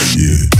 Yeah.